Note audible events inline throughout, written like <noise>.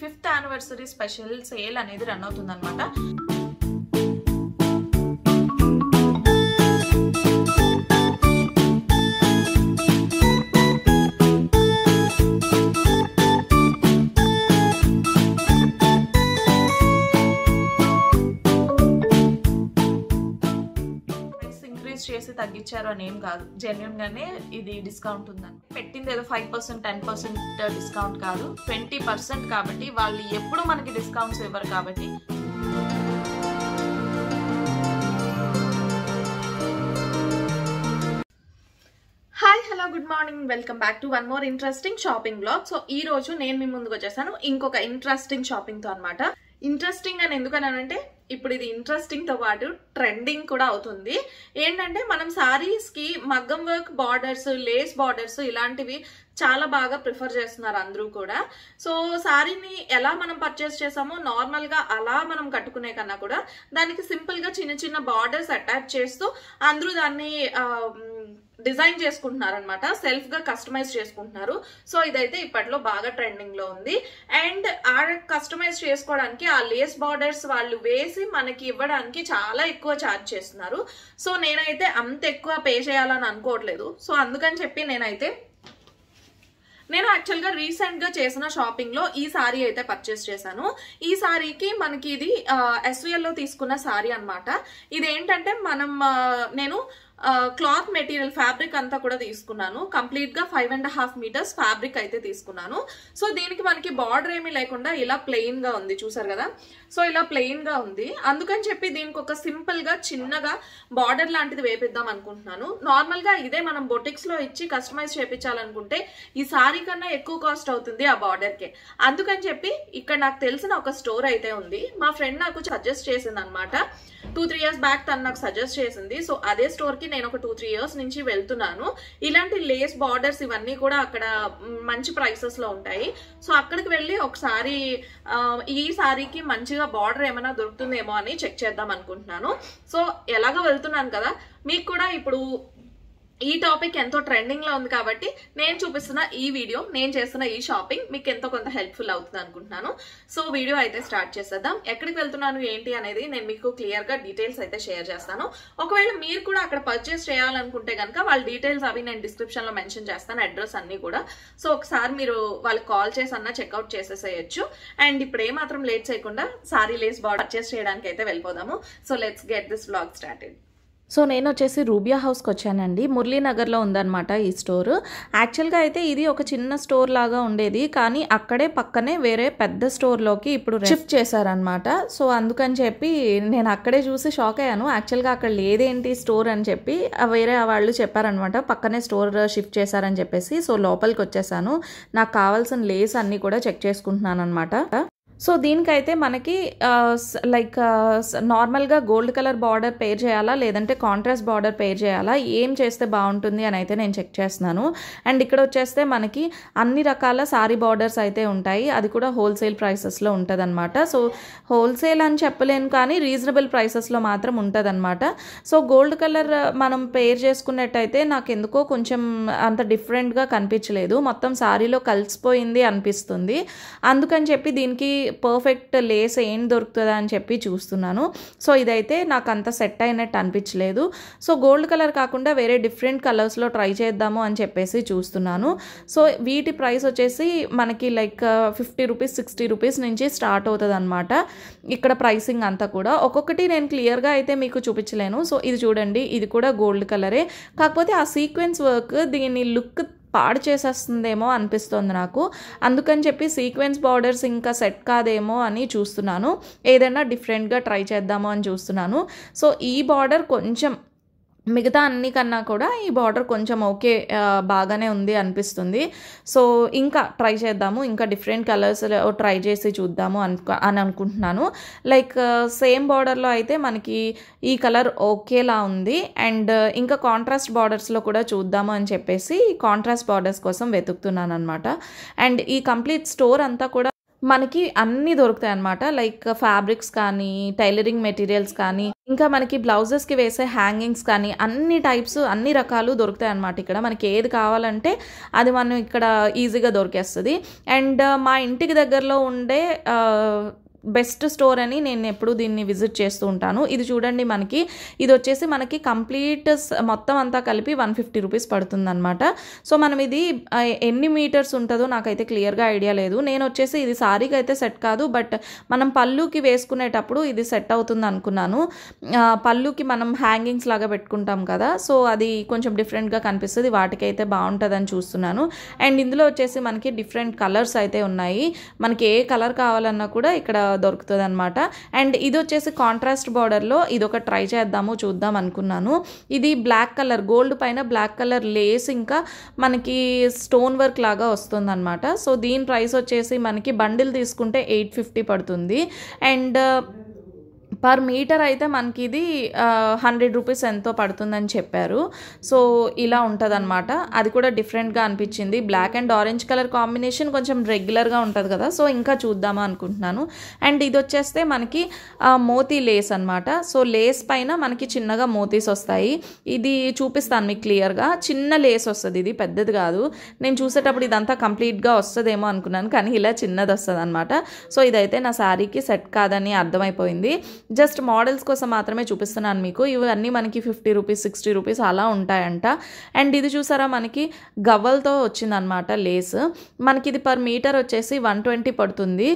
Fifth anniversary special sale అనేది run అవుతుంది ఇచ్చారు అని ఏం కాదు. జెన్యున్ గానే ఇది డిస్కౌంట్ ఉందని పెట్టింది ఏదో five percent ten percent discount కాదు. ట్వంటీ పర్సెంట్ కాబట్టి వాళ్ళు ఎప్పుడు మనకి డిస్కౌంట్స్ ఇవ్వరు కాబట్టి. Hi hello good morning welcome back to one more interesting shopping blog so ఈ రోజు నేను మీ ముందుకు వచ్చేసాను. ఇంకొక ఇంట్రెస్టింగ్ షాపింగ్తో అనమాట ఇంట్రెస్టింగ్ అని ఎందుకనంటే ఇప్పుడు ఇది ఇంట్రెస్టింగ్తో పాటు ట్రెండింగ్ కూడా అవుతుంది. ఏంటంటే మనం సారీస్కి మగ్గం వర్క్ బార్డర్స్ లేస్ బార్డర్స్ ఇలాంటివి చాలా బాగా ప్రిఫర్ చేస్తున్నారు అందరూ కూడా. సో సారీని ఎలా మనం పర్చేస్ చేసామో నార్మల్గా అలా మనం కట్టుకునే కన్నా కూడా దానికి సింపుల్గా చిన్న చిన్న బార్డర్స్ అటాచ్ చేస్తూ అందరూ దాన్ని ఆ, డిజైన్ చేసుకుంటున్నారు అనమాట సెల్ఫ్గా కస్టమైజ్ చేసుకుంటున్నారు. సో ఇదైతే ఇప్పట్లో బాగా ట్రెండింగ్లో ఉంది. అండ్ ఆ కస్టమైజ్ చేసుకోవడానికి ఆ లేస్ బార్డర్స్ వాళ్ళు వేసి మనకి ఇవ్వడానికి చాలా ఎక్కువ ఛార్జ్ చేస్తున్నారు. సో నేనైతే అంత ఎక్కువ పే చేయాలని అనుకోవట్లేదు. సో అందుకని చెప్పి నేనైతే నేను యాక్చువల్గా రీసెంట్గా చేసిన షాపింగ్లో ఈ సారీ అయితే పర్చేస్ చేశాను. ఈ సారీకి మనకి ఇది ఎస్విఎల్లో తీసుకున్న సారీ అనమాట ఇది ఏంటంటే మనం నేను క్లాత్ మెటీరియల్ ఫ్యాబ్రిక్ అంతా కూడా తీసుకున్నాను. కంప్లీట్గా five and half metres fabric అయితే తీసుకున్నాను. సో దీనికి మనకి బార్డర్ ఏమీ లేకుండా ఇలా ప్లెయిన్గా ఉంది. చూసారు కదా? సో ఇలా ప్లెయిన్గా ఉంది. అందుకని చెప్పి దీనికి ఒక సింపుల్గా చిన్నగా బార్డర్ లాంటిది వేపిద్దాం అనుకుంటున్నాను. నార్మల్గా ఇదే మనం బొటిక్స్లో ఇచ్చి కస్టమైజ్ చేపించాలనుకుంటే ఈ సారీ కన్నా ఎక్కువ కాస్ట్ అవుతుంది ఆ బార్డర్కి. అందుకని చెప్పి ఇక్కడ నాకు తెలిసిన ఒక స్టోర్ అయితే ఉంది. మా ఫ్రెండ్ నాకు సజెస్ట్ చేసింది అనమాట టూ త్రీ ఇయర్స్ బ్యాక్ తను నాకు సజెస్ట్ చేసింది. సో అదే స్టోర్కి నేను ఒక టూ త్రీ ఇయర్స్ నుంచి వెళ్తున్నాను. ఇలాంటి లేస్ బార్డర్స్ ఇవన్నీ కూడా అక్కడ మంచి ప్రైసెస్లో ఉంటాయి. సో అక్కడికి వెళ్ళి ఒకసారి ఈ సారీకి మంచిగా బార్డర్ ఏమైనా దొరుకుతుందేమో అని చెక్ చేద్దాం అనుకుంటున్నాను. సో ఎలాగో వెళ్తున్నాను కదా మీకు కూడా ఇప్పుడు ఈ టాపిక్ ఎంతో ట్రెండింగ్లో ఉంది కాబట్టి నేను చూపిస్తున్న ఈ వీడియో నేను చేస్తున్న ఈ షాపింగ్ మీకు ఎంతో కొంత హెల్ప్ఫుల్ అవుతుంది అనుకుంటున్నాను. సో వీడియో అయితే స్టార్ట్ చేసేద్దాం. ఎక్కడికి వెళ్తున్నాను ఏంటి అనేది నేను మీకు క్లియర్గా డీటెయిల్స్ అయితే షేర్ చేస్తాను. ఒకవేళ మీరు కూడా అక్కడ పర్చేస్ చేయాలనుకుంటే కనుక వాళ్ళ డీటెయిల్స్ అవి నేను డిస్క్రిప్షన్లో మెన్షన్ చేస్తాను అడ్రస్ అన్ని కూడా. సో ఒకసారి మీరు వాళ్ళకి కాల్ చేసి అన్న చెక్అవుట్ చేసేసేయచ్చు. అండ్ ఇప్పుడు ఏమాత్రం లేట్ చేయకుండా సారీ లేస్ బాడీ పర్చేస్ చేయడానికి అయితే వెళ్ళిపోదాము. So let's get this blog started so నేను వచ్చేసి రూబియా హౌస్కి వచ్చానండి. మురళీనగర్లో ఉందన్నమాట ఈ స్టోర్. యాక్చువల్గా అయితే ఇది ఒక చిన్న స్టోర్ లాగా ఉండేది. కానీ అక్కడే పక్కనే వేరే పెద్ద స్టోర్లోకి ఇప్పుడు షిఫ్ట్ చేశారనమాట సో అందుకని చెప్పి నేను అక్కడే చూసి షాక్ అయ్యాను. యాక్చువల్గా అక్కడ లేదేంటి స్టోర్ అని చెప్పి వేరే వాళ్ళు చెప్పారనమాట పక్కనే స్టోర్ షిఫ్ట్ చేశారని చెప్పేసి. సో లోపలికి వచ్చేసాను. నాకు కావాల్సిన లేస్ అన్నీ కూడా చెక్ చేసుకుంటున్నాను అనమాట సో దీనికైతే మనకి లైక్ నార్మల్గా గోల్డ్ కలర్ బార్డర్ పేర్ చేయాలా లేదంటే కాంట్రాస్ట్ బార్డర్ పేర్ చేయాలా ఏం చేస్తే బాగుంటుంది అని అయితే నేను చెక్ చేస్తున్నాను. అండ్ ఇక్కడ వచ్చేస్తే మనకి అన్ని రకాల సారీ బార్డర్స్ అయితే ఉంటాయి. అది కూడా హోల్సేల్ ప్రైసెస్లో ఉంటుంది అనమాట సో హోల్సేల్ అని చెప్పలేను కానీ రీజనబుల్ ప్రైసెస్లో మాత్రం ఉంటుంది అనమాట సో గోల్డ్ కలర్ మనం పేర్ చేసుకున్నట్టయితే నాకు ఎందుకో కొంచెం అంత డిఫరెంట్గా కనిపించలేదు. మొత్తం సారీలో కలిసిపోయింది అనిపిస్తుంది. అందుకని చెప్పి దీనికి పర్ఫెక్ట్ లేస్ ఏం దొరుకుతుందా అని చెప్పి చూస్తున్నాను. సో ఇదైతే నాకు అంత సెట్ అయినట్టు అనిపించలేదు. సో గోల్డ్ కలర్ కాకుండా వేరే డిఫరెంట్ కలర్స్లో ట్రై చేద్దాము అని చెప్పేసి చూస్తున్నాను. సో వీటి ప్రైస్ వచ్చేసి మనకి like fifty rupees sixty rupees నుంచి స్టార్ట్ అవుతుంది అనమాట ఇక్కడ ప్రైసింగ్ అంతా కూడా. ఒక్కొక్కటి నేను క్లియర్గా అయితే మీకు చూపించలేను. సో ఇది చూడండి ఇది కూడా గోల్డ్ కలరే కాకపోతే ఆ సీక్వెన్స్ వర్క్ దీని లుక్ పాడు చేసేస్తుందేమో అనిపిస్తుంది నాకు. అందుకని చెప్పి సీక్వెన్స్ బార్డర్స్ ఇంకా సెట్ కాదేమో అని చూస్తున్నాను. ఏదైనా డిఫరెంట్గా ట్రై చేద్దాము అని చూస్తున్నాను. సో ఈ బార్డర్ కొంచెం మిగతా అన్ని కన్నా కూడా ఈ బార్డర్ కొంచెం ఓకే బాగానే ఉంది అనిపిస్తుంది. సో ఇంకా ట్రై చేద్దాము ఇంకా డిఫరెంట్ కలర్స్ ట్రై చేసి చూద్దాము అని అనుకుంటున్నాను. లైక్ సేమ్ బార్డర్లో అయితే మనకి ఈ కలర్ ఓకేలా ఉంది. అండ్ ఇంకా కాంట్రాస్ట్ బార్డర్స్లో కూడా చూద్దాము అని చెప్పేసి కాంట్రాస్ట్ బార్డర్స్ కోసం వెతుకుతున్నాను అనమాట అండ్ ఈ కంప్లీట్ స్టోర్ అంతా కూడా మనకి అన్నీ దొరుకుతాయి అన్నమాట లైక్ ఫ్యాబ్రిక్స్ కానీ టైలరింగ్ మెటీరియల్స్ కానీ ఇంకా మనకి బ్లౌజెస్కి వేసే హ్యాంగింగ్స్ కానీ అన్ని టైప్స్ అన్ని రకాలు దొరుకుతాయి అన్నమాట ఇక్కడ. మనకి ఏది కావాలంటే అది మనం ఇక్కడ ఈజీగా దొరికేస్తుంది. అండ్ మా ఇంటికి దగ్గరలో ఉండే బెస్ట్ స్టోర్ అని నేను ఎప్పుడు దీన్ని విజిట్ చేస్తూ ఉంటాను. ఇది చూడండి మనకి ఇది వచ్చేసి మనకి కంప్లీట్ మొత్తం అంతా కలిపి వన్ ఫిఫ్టీ రూపీస్ పడుతుందన్నమాట. సో మనం ఇది ఎన్ని మీటర్స్ ఉంటుందో నాకైతే క్లియర్గా ఐడియా లేదు. నేను వచ్చేసి ఇది సారీకి అయితే సెట్ కాదు బట్ మనం పళ్ళుకి వేసుకునేటప్పుడు ఇది సెట్ అవుతుంది అనుకున్నాను. పళ్ళుకి మనం హ్యాంగింగ్స్ లాగా పెట్టుకుంటాం కదా సో అది కొంచెం డిఫరెంట్గా కనిపిస్తుంది. వాటికైతే బాగుంటుందని చూస్తున్నాను. అండ్ ఇందులో వచ్చేసి మనకి డిఫరెంట్ కలర్స్ అయితే ఉన్నాయి. మనకి ఏ కలర్ కావాలన్నా కూడా ఇక్కడ దొరుకుతుంది అనమాట అండ్ ఇది వచ్చేసి కాంట్రాస్ట్ బార్డర్లో ఇది ఒక ట్రై చేద్దాము చూద్దాం అనుకున్నాను. ఇది బ్లాక్ కలర్ గోల్డ్ పైన బ్లాక్ కలర్ లేస్ ఇంకా మనకి స్టోన్ వర్క్ లాగా వస్తుంది సో దీని ప్రైస్ వచ్చేసి మనకి బండిల్ తీసుకుంటే ఎయిట్ ఫిఫ్టీ పడుతుంది. అండ్ పర్ మీటర్ అయితే మనకి ఇది హండ్రెడ్ రూపీస్ ఎంతో పడుతుందని చెప్పారు. సో ఇలా ఉంటుంది అది కూడా డిఫరెంట్గా అనిపించింది. Black and orange colour combination కొంచెం రెగ్యులర్గా ఉంటుంది కదా. సో ఇంకా చూద్దామా అనుకుంటున్నాను. అండ్ ఇది వచ్చేస్తే మనకి మోతీ లేస్ అనమాట సో లేస్ పైన మనకి చిన్నగా మోతీస్ వస్తాయి. ఇది చూపిస్తాను మీకు క్లియర్గా. చిన్న లేస్ వస్తుంది ఇది. పెద్దది కాదు. నేను చూసేటప్పుడు ఇదంతా కంప్లీట్గా వస్తుందేమో అనుకున్నాను. కానీ ఇలా చిన్నది వస్తుంది అనమాట సో ఇదైతే నా శారీకి సెట్ కాదని అర్థమైపోయింది. జస్ట్ మోడల్స్ కోసం మాత్రమే చూపిస్తున్నాను మీకు. ఇవన్నీ మనకి ఫిఫ్టీ రూపీస్ సిక్స్టీ రూపీస్ అలా ఉంటాయంట. అండ్ ఇది చూసారా మనకి గవ్వలతో వచ్చిందనమాట లేస్. మనకి ఇది పర్ మీటర్ వచ్చేసి వన్ ట్వంటీ పడుతుంది.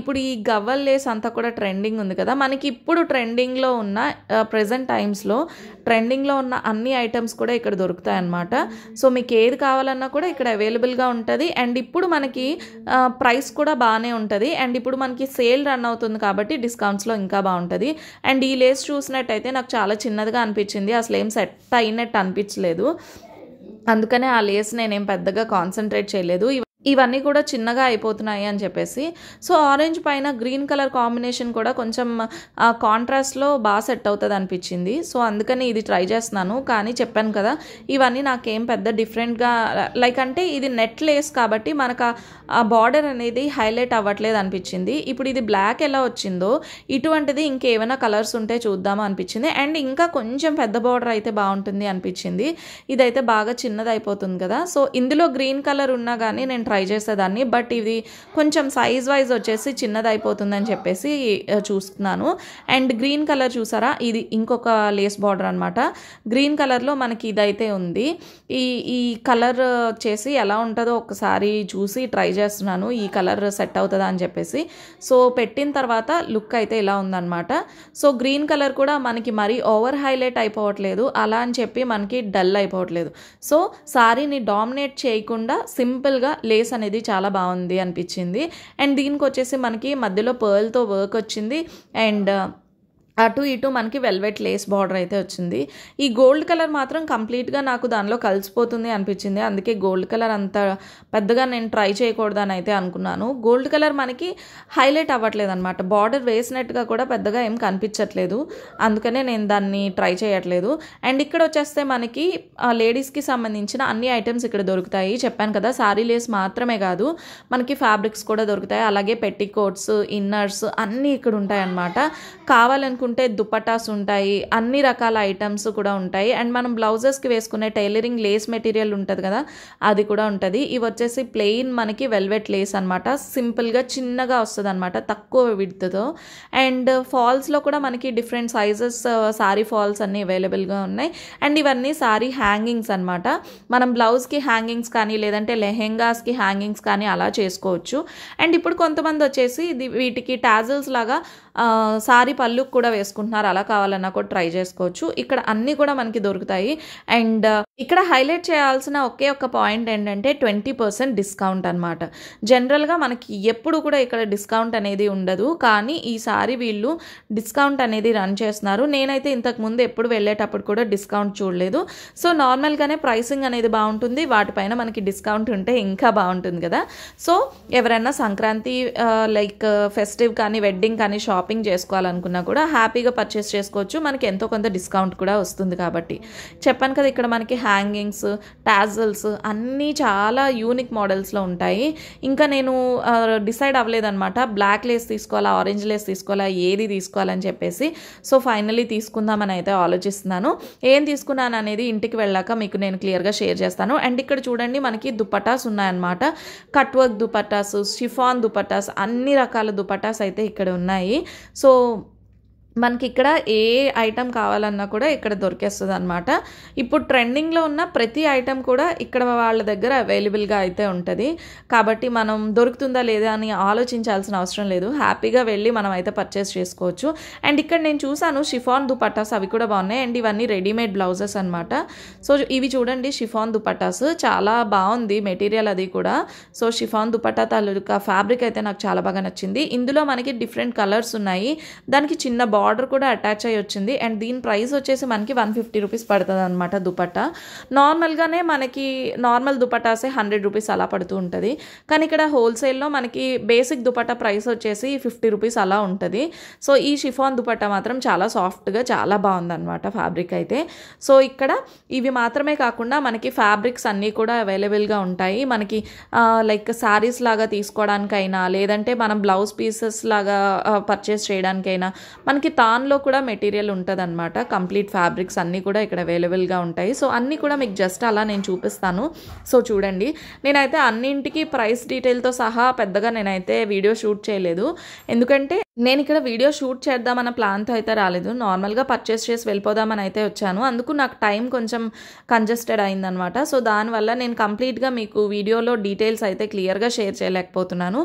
ఇప్పుడు ఈ గవ్వల్ లేస్ అంతా కూడా ట్రెండింగ్ ఉంది కదా. మనకి ఇప్పుడు ట్రెండింగ్లో ఉన్న ప్రజెంట్ టైమ్స్లో ట్రెండింగ్లో ఉన్న అన్ని ఐటమ్స్ కూడా ఇక్కడ దొరుకుతాయి అన్నమాట సో మీకు ఏది కావాలన్నా కూడా ఇక్కడ అవైలబుల్గా ఉంటుంది. అండ్ ఇప్పుడు మనకి ప్రైస్ కూడా బాగానే ఉంటుంది. అండ్ ఇప్పుడు మనకి సేల్ రన్ అవుతుంది కాబట్టి డిస్కౌంట్స్లో ఇంకా బాగుంటుంది. అండ్ ఈ లేస్ చూసినట్టయితే నాకు చాలా చిన్నదిగా అనిపించింది. అసలు ఏం సెట్ అయినట్టు అనిపించలేదు. అందుకనే ఆ లేస్ నేనేం పెద్దగా కాన్సన్ట్రేట్ చేయలేదు. ఇవన్నీ కూడా చిన్నగా అయిపోతున్నాయి అని చెప్పేసి. సో ఆరెంజ్ పైన గ్రీన్ కలర్ కాంబినేషన్ కూడా కొంచెం కాంట్రాస్ట్లో బాగా సెట్ అవుతుంది అనిపించింది. సో అందుకని ఇది ట్రై చేస్తున్నాను. కానీ చెప్పాను కదా ఇవన్నీ నాకేం పెద్ద డిఫరెంట్గా లైక్ అంటే ఇది నెట్ లేస్ కాబట్టి మనకు ఆ బార్డర్ అనేది హైలైట్ అవ్వట్లేదు అనిపించింది. ఇప్పుడు ఇది బ్లాక్ ఎలా వచ్చిందో ఇటువంటిది ఇంకేమైనా కలర్స్ ఉంటే చూద్దాము అనిపించింది. అండ్ ఇంకా కొంచెం పెద్ద బార్డర్ అయితే బాగుంటుంది అనిపించింది. ఇదైతే బాగా చిన్నది అయిపోతుంది కదా. సో ఇందులో గ్రీన్ కలర్ ఉన్నా కానీ నేను ట్రై ట్రై చేసేదాన్ని. బట్ ఇది కొంచెం సైజ్ వైజ్ వచ్చేసి చిన్నది అయిపోతుందని చెప్పేసి చూస్తున్నాను. అండ్ గ్రీన్ కలర్ చూసారా? ఇది ఇంకొక లేస్ బార్డర్ అనమాట గ్రీన్ కలర్లో మనకి ఇదైతే ఉంది. ఈ ఈ కలర్ వచ్చేసి ఎలా ఉంటుందో ఒకసారి చూసి ట్రై చేస్తున్నాను. ఈ కలర్ సెట్ అవుతుందా అని చెప్పేసి. సో పెట్టిన తర్వాత లుక్ అయితే ఇలా ఉందన్నమాట. సో గ్రీన్ కలర్ కూడా మనకి మరీ ఓవర్ హైలైట్ అయిపోవట్లేదు. అలా అని చెప్పి మనకి డల్ అయిపోవట్లేదు. సో సారీని డామినేట్ చేయకుండా సింపుల్గా లేస్ అనేది చాలా బాగుంది అనిపించింది. అండ్ దీనికి వచ్చేసి మనకి మధ్యలో పర్ల్తో వర్క్ వచ్చింది. అండ్ అటు ఇటు మనకి వెల్వెట్ లేస్ బార్డర్ అయితే వచ్చింది. ఈ గోల్డ్ కలర్ మాత్రం కంప్లీట్గా నాకు దానిలో కలిసిపోతుంది అనిపించింది. అందుకే గోల్డ్ కలర్ అంత పెద్దగా నేను ట్రై చేయకూడదని అయితే అనుకున్నాను. గోల్డ్ కలర్ మనకి హైలైట్ అవ్వట్లేదు అనమాట బార్డర్ వేసినట్టుగా కూడా పెద్దగా ఏం కనిపించట్లేదు. అందుకనే నేను దాన్ని ట్రై చేయట్లేదు. అండ్ ఇక్కడ వచ్చేస్తే మనకి లేడీస్కి సంబంధించిన అన్ని ఐటమ్స్ ఇక్కడ దొరుకుతాయి. చెప్పాను కదా సారీ లేస్ మాత్రమే కాదు మనకి ఫ్యాబ్రిక్స్ కూడా దొరుకుతాయి. అలాగే పెట్టి కోట్స్ ఇన్నర్స్ అన్నీ ఇక్కడ ఉంటాయన్నమాట. కావాలనుకుంటే అనుకుంటే దుపటాస్ ఉంటాయి అన్ని రకాల ఐటమ్స్ కూడా ఉంటాయి. అండ్ మనం బ్లౌజెస్కి వేసుకునే టైలరింగ్ లేస్ మెటీరియల్ ఉంటుంది కదా అది కూడా ఉంటుంది. ఇవి వచ్చేసి ప్లెయిన్ మనకి వెల్వెట్ లేస్ అనమాట సింపుల్గా చిన్నగా వస్తుంది అనమాట తక్కువ విడుతుందో అండ్ ఫాల్స్లో కూడా మనకి డిఫరెంట్ సైజెస్ సారీ ఫాల్స్ అన్నీ అవైలబుల్గా ఉన్నాయి. అండ్ ఇవన్నీ సారీ హ్యాంగింగ్స్ అనమాట మనం బ్లౌజ్కి హ్యాంగింగ్స్ కానీ లేదంటే లెహెంగాస్కి హ్యాంగింగ్స్ కానీ అలా చేసుకోవచ్చు. అండ్ ఇప్పుడు కొంతమంది వచ్చేసి ఇది వీటికి టాజిల్స్ లాగా సారీ పళ్ళుకి కూడా వేసుకుంటున్నారు. అలా కావాలన్నా కూడా ట్రై చేసుకోవచ్చు. ఇక్కడ అన్నీ కూడా మనకి దొరుకుతాయి. అండ్ ఇక్కడ హైలైట్ చేయాల్సిన ఒకే ఒక పాయింట్ ఏంటంటే ట్వంటీ పర్సెంట్ డిస్కౌంట్ అనమాట జనరల్గా మనకి ఎప్పుడు కూడా ఇక్కడ డిస్కౌంట్ అనేది ఉండదు. కానీ ఈసారి వీళ్ళు డిస్కౌంట్ అనేది రన్ చేస్తున్నారు. నేనైతే ఇంతకు ముందు ఎప్పుడు వెళ్ళేటప్పుడు కూడా డిస్కౌంట్ చూడలేదు. సో నార్మల్గానే ప్రైసింగ్ అనేది బాగుంటుంది. వాటిపైన మనకి డిస్కౌంట్ ఉంటే ఇంకా బాగుంటుంది కదా. సో ఎవరైనా సంక్రాంతి లైక్ ఫెస్టివ్ కానీ వెడ్డింగ్ కానీ షాపింగ్ చేసుకోవాలనుకున్నా కూడా హ్యాపీగా పర్చేస్ చేసుకోవచ్చు. మనకి ఎంతో కొంత డిస్కౌంట్ కూడా వస్తుంది కాబట్టి. చెప్పాను కదా ఇక్కడ మనకి హ్యాంగింగ్స్ టాజల్స్ అన్నీ చాలా యూనిక్ మోడల్స్లో ఉంటాయి. ఇంకా నేను డిసైడ్ అవ్వలేదన్నమాట. బ్లాక్ లేస్ తీసుకోవాలా ఆరెంజ్ లేస్ తీసుకోవాలా ఏది తీసుకోవాలని చెప్పేసి. సో ఫైనలీ తీసుకుందామని అయితే ఆలోచిస్తున్నాను. ఏం తీసుకున్నాను అనేది ఇంటికి వెళ్ళాక మీకు నేను క్లియర్గా షేర్ చేస్తాను. అండ్ ఇక్కడ చూడండి మనకి దుపటాస్ ఉన్నాయన్నమాట. Cut work dupattas chiffon dupattas అన్ని రకాల దుపటాస్ అయితే ఇక్కడ ఉన్నాయి. సో మనకి ఇక్కడ ఏ ఐటెం కావాలన్నా కూడా ఇక్కడ దొరికేస్తుంది అనమాట ఇప్పుడు ట్రెండింగ్లో ఉన్న ప్రతి ఐటెం కూడా ఇక్కడ వాళ్ళ దగ్గర అవైలబుల్గా అయితే ఉంటుంది. కాబట్టి మనం దొరుకుతుందా లేదా అని ఆలోచించాల్సిన అవసరం లేదు. హ్యాపీగా వెళ్ళి మనం అయితే పర్చేస్ చేసుకోవచ్చు. అండ్ ఇక్కడ నేను చూసాను షిఫాన్ దుపట్టాస్ అవి కూడా బాగున్నాయి. అండ్ ఇవన్నీ రెడీమేడ్ బ్లౌజెస్ అనమాట సో ఇవి చూడండి షిఫాన్ దుపట్టాస్. చాలా బాగుంది మెటీరియల్ అది కూడా. సో షిఫాన్ దుపట్టా తాలూకా ఫ్యాబ్రిక్ అయితే నాకు చాలా బాగా నచ్చింది. ఇందులో మనకి డిఫరెంట్ కలర్స్ ఉన్నాయి. దానికి చిన్న బార్డర్ కూడా అటాచ్ అయ్యి వచ్చింది. అండ్ దీని ప్రైస్ వచ్చేసి మనకి వన్ ఫిఫ్టీ రూపీస్ పడుతుంది అనమాట దుపట్టా. నార్మల్గానే మనకి నార్మల్ దుపట్టాసే హండ్రెడ్ రూపీస్ అలా పడుతూ ఉంటుంది. కానీ ఇక్కడ హోల్సేల్లో మనకి బేసిక్ దుపట్టా ప్రైస్ వచ్చేసి ఫిఫ్టీ రూపీస్ అలా ఉంటుంది. సో ఈ షిఫాన్ దుపట్టా మాత్రం చాలా సాఫ్ట్గా చాలా బాగుందన్నమాట ఫ్యాబ్రిక్ అయితే. సో ఇక్కడ ఇవి మాత్రమే కాకుండా మనకి ఫ్యాబ్రిక్స్ అన్నీ కూడా అవైలబుల్గా ఉంటాయి. మనకి లైక్ శారీస్ లాగా తీసుకోవడానికైనా లేదంటే మనం బ్లౌజ్ పీసెస్ లాగా పర్చేస్ చేయడానికైనా మనకి తాన్లో కూడా మెటీరియల్ ఉంటుంది అనమాట కంప్లీట్ ఫ్యాబ్రిక్స్ అన్నీ కూడా ఇక్కడ అవైలబుల్గా ఉంటాయి. సో అన్నీ కూడా మీకు జస్ట్ అలా నేను చూపిస్తాను. సో చూడండి. నేనైతే అన్నింటికి ప్రైస్ డీటెయిల్తో సహా పెద్దగా నేనైతే వీడియో షూట్ చేయలేదు. ఎందుకంటే నేను ఇక్కడ వీడియో షూట్ చేద్దామన్న ప్లాన్తో అయితే రాలేదు. నార్మల్గా పర్చేస్ చేసి వెళ్ళిపోదామని అయితే వచ్చాను. అందుకు నాకు టైం కొంచెం కంజెస్టెడ్ అయిందనమాట సో దానివల్ల నేను కంప్లీట్గా మీకు వీడియోలో డీటెయిల్స్ అయితే క్లియర్గా షేర్ చేయలేకపోతున్నాను.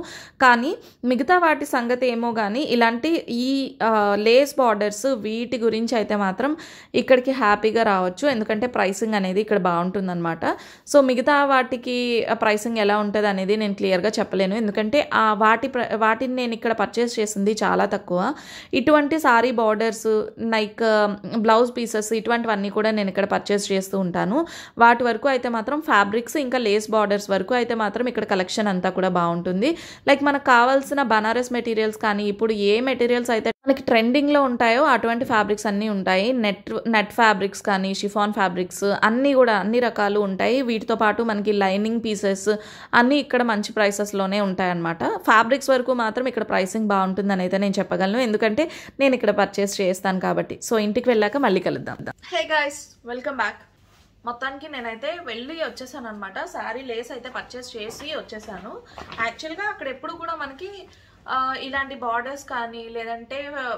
కానీ మిగతా వాటి సంగతి ఏమో కానీ ఇలాంటి ఈ లేస్ బార్డర్స్ వీటి గురించి అయితే మాత్రం ఇక్కడికి హ్యాపీగా రావచ్చు. ఎందుకంటే ప్రైసింగ్ అనేది ఇక్కడ బాగుంటుందన్నమాట. సో మిగతా వాటికి ప్రైసింగ్ ఎలా ఉంటుంది అనేది నేను క్లియర్గా చెప్పలేను. ఎందుకంటే ఆ వాటి వాటిని నేను ఇక్కడ పర్చేస్ చేసింది చాలా తక్కువ. ఇటువంటి sari borders like blouse pieces ఇటువంటివన్నీ కూడా నేను ఇక్కడ పర్చేస్ చేస్తూ ఉంటాను. వాటి వరకు అయితే మాత్రం ఫ్యాబ్రిక్స్ ఇంకా లేస్ బార్డర్స్ వరకు అయితే మాత్రం ఇక్కడ కలెక్షన్ అంతా కూడా బాగుంటుంది. లైక్ మనకు కావాల్సిన బనారస్ మెటీరియల్స్ కానీ ఇప్పుడు ఏ మెటీరియల్స్ అయితే మనకి ట్రెండింగ్లో ఉంటాయో అటువంటి ఫ్యాబ్రిక్స్ అన్నీ ఉంటాయి. నెట్ నెట్ ఫ్యాబ్రిక్స్ కానీ షిఫాన్ ఫ్యాబ్రిక్స్ అన్నీ కూడా అన్ని రకాలు ఉంటాయి. వీటితో పాటు మనకి లైనింగ్ పీసెస్ అన్నీ ఇక్కడ మంచి ప్రైసెస్లోనే ఉంటాయి అన్నమాట ఫ్యాబ్రిక్స్ వరకు మాత్రం ఇక్కడ ప్రైసింగ్ బాగుంటుందని అయితే నేను చెప్పగలను. ఎందుకంటే నేను ఇక్కడ పర్చేస్ చేస్తాను కాబట్టి. సో ఇంటికి వెళ్ళాక మళ్ళీ కలుద్దాం. హే గాయస్ వెల్కమ్ బ్యాక్ మొత్తానికి నేనైతే వెళ్ళి వచ్చేసాను అనమాట శారీ లేస్ అయితే పర్చేస్ చేసి వచ్చేసాను. యాక్చువల్గా అక్కడ ఎప్పుడు కూడా మనకి ఇలాంటి బార్డర్స్ కానీ లేదంటే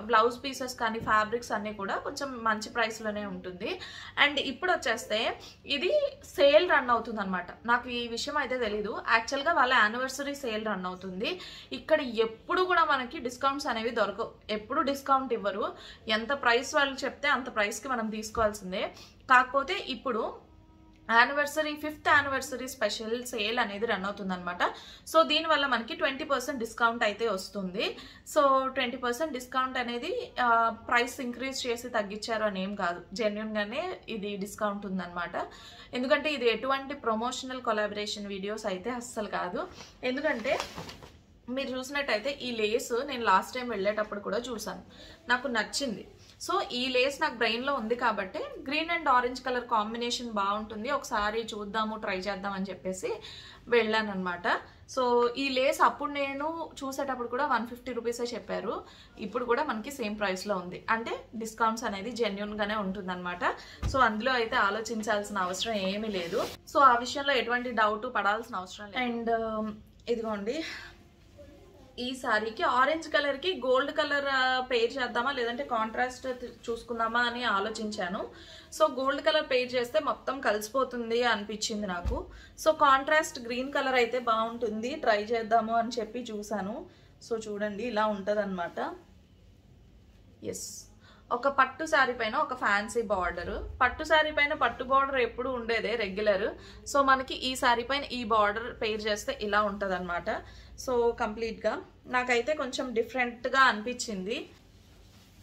బ్లౌజ్ పీసెస్ కానీ ఫ్యాబ్రిక్స్ అన్నీ కూడా కొంచెం మంచి ప్రైస్లోనే ఉంటుంది. అండ్ ఇప్పుడు వచ్చేస్తే ఇది సేల్ రన్ అవుతుంది అనమాట నాకు ఈ విషయం అయితే తెలీదు. యాక్చువల్గా వాళ్ళ యానివర్సరీ సేల్ రన్ అవుతుంది. ఇక్కడ ఎప్పుడు కూడా మనకి డిస్కౌంట్స్ అనేవి దొరకవు. ఎప్పుడు డిస్కౌంట్ ఇవ్వరు. ఎంత ప్రైస్ వాళ్ళు చెప్తే అంత ప్రైస్కి మనం తీసుకోవాల్సిందే. కాకపోతే ఇప్పుడు anniversary fifth anniversary special sale అనేది రన్ అవుతుంది అనమాట సో దీనివల్ల మనకి ట్వంటీ పర్సెంట్ డిస్కౌంట్ అయితే వస్తుంది. సో ట్వంటీ పర్సెంట్ డిస్కౌంట్ అనేది ప్రైస్ ఇంక్రీజ్ చేసి తగ్గించారు అని ఏం కాదు. జెన్యున్గానే ఇది డిస్కౌంట్ ఉందన్నమాట. ఎందుకంటే ఇది ఎటువంటి ప్రమోషనల్ కొలాబరేషన్ వీడియోస్ అయితే అస్సలు కాదు. ఎందుకంటే మీరు చూసినట్టయితే ఈ లేస్ నేను లాస్ట్ టైం వెళ్ళేటప్పుడు కూడా చూసాను. నాకు నచ్చింది. సో ఈ లేస్ నాకు బ్రెయిన్లో ఉంది కాబట్టి green and orange colour combination బాగుంటుంది. ఒకసారి చూద్దాము ట్రై చేద్దాం అని చెప్పేసి వెళ్ళాను అనమాట సో ఈ లేస్ అప్పుడు నేను చూసేటప్పుడు కూడా వన్ ఫిఫ్టీ రూపీసే చెప్పారు. ఇప్పుడు కూడా మనకి సేమ్ ప్రైస్లో ఉంది. అంటే డిస్కౌంట్స్ అనేది జెన్యున్గానే ఉంటుందన్నమాట. సో అందులో అయితే ఆలోచించాల్సిన అవసరం ఏమీ లేదు. సో ఆ విషయంలో ఎటువంటి డౌట్ పడాల్సిన అవసరం లేదు. అండ్ ఇదిగోండి ఈ సారీకి ఆరెంజ్ కలర్కి గోల్డ్ కలర్ పేర్ చేద్దామా? లేదంటే కాంట్రాస్ట్ చూసుకుందామా అని ఆలోచించాను. సో గోల్డ్ కలర్ పేర్ చేస్తే మొత్తం కలిసిపోతుంది అనిపించింది నాకు. సో కాంట్రాస్ట్ గ్రీన్ కలర్ అయితే బాగుంటుంది. ట్రై చేద్దాము అని చెప్పి చూసాను సో చూడండి ఇలా ఉంటుంది ఎస్ ఒక పట్టు శారీ పైన ఒక ఫ్యాన్సీ బార్డర్. పట్టు శారీ పైన పట్టు బార్డర్ ఎప్పుడు ఉండేదే రెగ్యులర్ సో మనకి ఈ శారీ పైన ఈ బార్డర్ పేర్ చేస్తే ఇలా ఉంటుంది అనమాట సో కంప్లీట్గా. నాకైతే కొంచెం డిఫరెంట్గా అనిపించింది.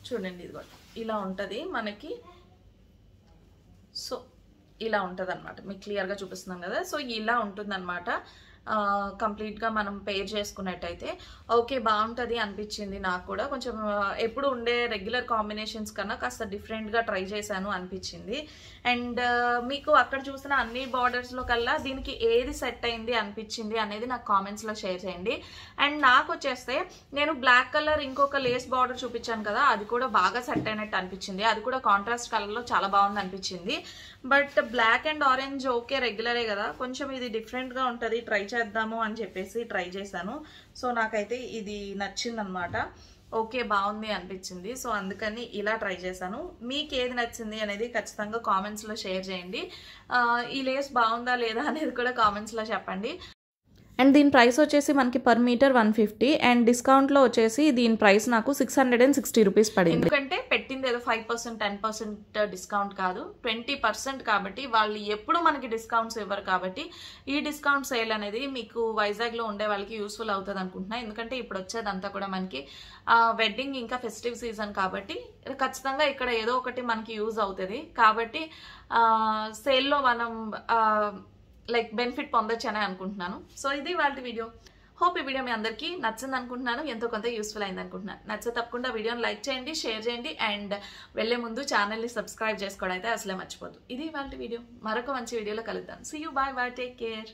చూడండి ఇది ఇలా ఉంటుంది మనకి. సో ఇలా ఉంటుంది అనమాట మీకు క్లియర్గా చూపిస్తున్నాను కదా. సో ఇలా ఉంటుంది అనమాట కంప్లీట్గా మనం పేర్ చేసుకున్నట్టయితే ఓకే బాగుంటుంది అనిపించింది నాకు కూడా. కొంచెం ఎప్పుడు ఉండే రెగ్యులర్ కాంబినేషన్స్ కన్నా కాస్త డిఫరెంట్గా ట్రై చేశాను అనిపించింది. అండ్ మీకు అక్కడ చూసిన అన్ని బార్డర్స్లో కల్లా దీనికి ఏది సెట్ అయింది అనిపించింది అనేది నాకు కామెంట్స్లో షేర్ చేయండి. అండ్ నాకు వచ్చేస్తే నేను బ్లాక్ కలర్ ఇంకొక లేస్ బార్డర్ చూపించాను కదా అది కూడా బాగా సెట్ అయినట్టు అనిపించింది. అది కూడా కాంట్రాస్ట్ కలర్లో చాలా బాగుంది అనిపించింది. But black and orange okay రెగ్యులరే కదా. కొంచెం ఇది డిఫరెంట్గా ఉంటుంది. ట్రై చేద్దాము అని చెప్పేసి ట్రై చేశాను. సో నాకైతే ఇది నచ్చిందనమాట ఓకే బాగుంది అనిపించింది. సో అందుకని ఇలా ట్రై చేశాను. మీకు ఏది నచ్చింది అనేది ఖచ్చితంగా కామెంట్స్లో షేర్ చేయండి. ఈ లేస్ బాగుందా లేదా <laughs> అనేది కూడా కామెంట్స్లో చెప్పండి. అండ్ దీని ప్రైస్ వచ్చేసి మనకి per metre one fifty and డిస్కౌంట్లో వచ్చేసి దీని ప్రైస్ నాకు six hundred and sixty rupees పడింది. ఎందుకంటే పెట్టింది ఏదో five percent ten percent discount కాదు. ట్వంటీ పర్సెంట్ కాబట్టి వాళ్ళు ఎప్పుడు మనకి డిస్కౌంట్స్ ఇవ్వరు కాబట్టి ఈ డిస్కౌంట్ సేల్ అనేది మీకు వైజాగ్లో ఉండే వాళ్ళకి యూస్ఫుల్ అవుతుంది అనుకుంటున్నా. ఎందుకంటే ఇప్పుడు వచ్చేదంతా కూడా మనకి వెడ్డింగ్ ఇంకా ఫెస్టివ్ సీజన్ కాబట్టి ఖచ్చితంగా ఇక్కడ ఏదో ఒకటి మనకి యూజ్ అవుతుంది. కాబట్టి సేల్లో మనం లైక్ బెనిఫిట్ పొందొచ్చని అనుకుంటున్నాను. సో ఇది వాళ్ళ వీడియో హోప్ ఈ వీడియో మీ అందరికీ నచ్చింది అనుకుంటున్నాను. ఎంతో కొంత యూస్ఫుల్ అయింది అనుకుంటున్నాను. నచ్చ తప్పకుండా వీడియోని లైక్ చేయండి షేర్ చేయండి అండ్ వెళ్ళే ముందు ఛానల్ని సబ్స్క్రైబ్ చేసుకోవడం అయితే అసలే మర్చిపోదు. ఇది వాళ్ళ వీడియో మరొక మంచి వీడియోలో కలుద్దాం. See you bye bye take care